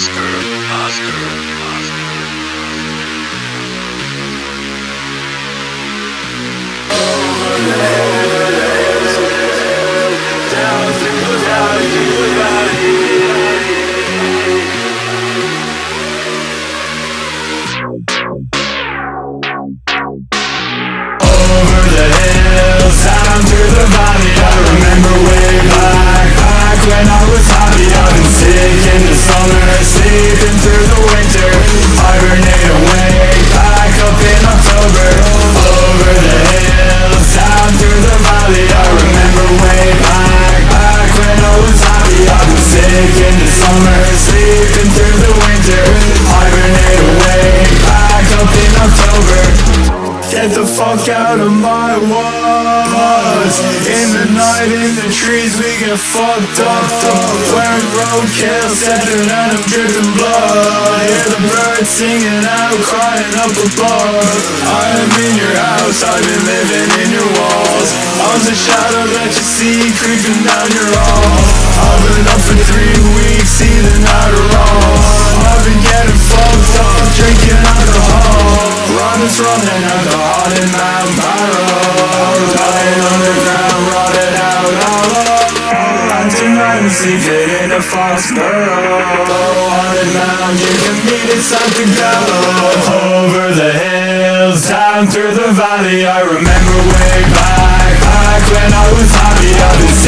Oscar, Oscar, Oscar. Down, down, down, the down, down, down, down, In the summer, sleeping through the winter. Hibernate away, back up in October. Get the fuck out of my walls In the night, in the trees, we get fucked up. Wearing roadkill, centered and I'm dripping blood. Hear the birds singing out, crying up above. I am in your house, I've been living in your walls. I was a shadow that you see creeping down your hall running out the heart in my barrel Dying underground, rotted out all alone Tonight I'm sleeping in a fox burrow Haunted mound, you can meet it, time to go. Over the hills, down through the valley. I remember way back, back when I was happy. I was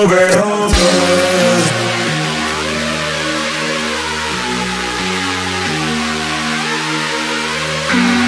over. It's over. Mm.